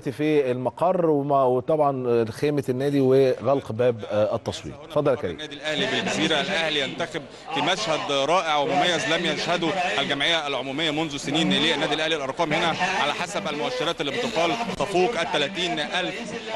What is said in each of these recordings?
في المقر وطبعا خيمة النادي وغلق باب آه، التصوير اتفضل يا كريم. النادي الأهلي بالجزيره الأهلي ينتخب في مشهد رائع ومميز لم يشهده الجمعية العمومية منذ سنين. للنادي الأهلي الأرقام هنا على حسب المؤشرات اللي بتقال تفوق ال 30 ألف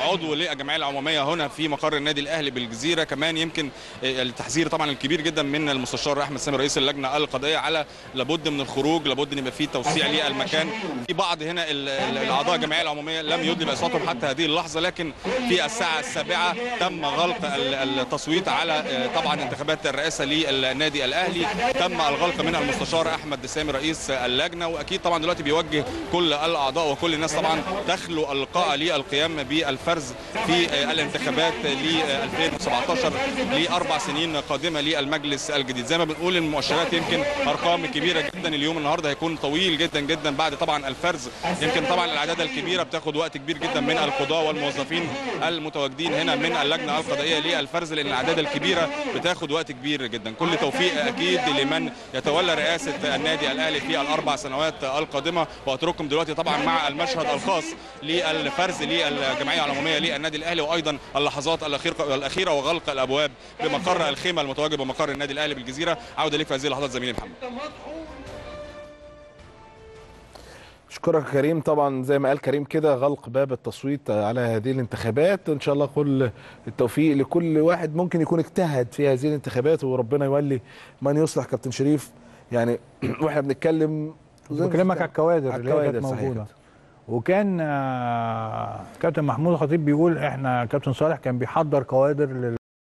عضو للجمعية العمومية هنا في مقر النادي الأهلي بالجزيرة. كمان يمكن التحذير طبعا الكبير جدا من المستشار أحمد سامي رئيس اللجنة القضائية على لابد من الخروج لابد إن يبقى في توسيع للمكان. في بعض هنا ال- ال- الأعضاء الجمعية العمومية لم يدلي باصواتهم حتى هذه اللحظة لكن في الساعة السابعة تم غلق ال- التصويت على آه، طبعا انتخابات الرئاسة للنادي الأهلي. تم الغلق من المستشار أحمد سامي رئيس اللجنة وأكيد طبعا دلوقتي بيوجه كل الأعضاء وكل الناس طبعا تخلو القاعه للقيام بالفرز في آه، الانتخابات ل 2017 لأربع سنين قادمة للمجلس الجديد. زي ما بنقول المؤشرات يمكن أرقام كبيرة جدا اليوم. النهارده هيكون طويل جدا جدا بعد طبعا الفرز. يمكن طبعا الأعداد الكبيرة بتاخد وقت كبير جدا من القضاه والموظفين المتواجدين هنا من اللجنة القضائية للفرز لأن الاعداد الكبيرة. بتاخد وقت كبير جدا. كل توفيق أكيد لمن يتولى رئاسة النادي الأهلي في الأربع سنوات القادمة. وأترككم دلوقتي طبعا مع المشهد الخاص للفرز للجمعية العمومية للنادي الأهلي وأيضا اللحظات الأخيرة وغلق الأبواب بمقر الخيمة المتواجد بمقر النادي الأهلي بالجزيرة. عودة ليك في هذه اللحظات زميلي محمد. أشكرك كريم. طبعا زي ما قال كريم كده غلق باب التصويت على هذه الانتخابات. إن شاء الله كل التوفيق لكل واحد ممكن يكون اجتهد في هذه الانتخابات وربنا يولي من يصلح كابتن شريف. يعني وإحنا بنتكلم بكلمك على الكوادر على اللي الكوادر، موجودة. وكان آه، كابتن محمود الخطيب بيقول إحنا كابتن صالح كان بيحضر كوادر لل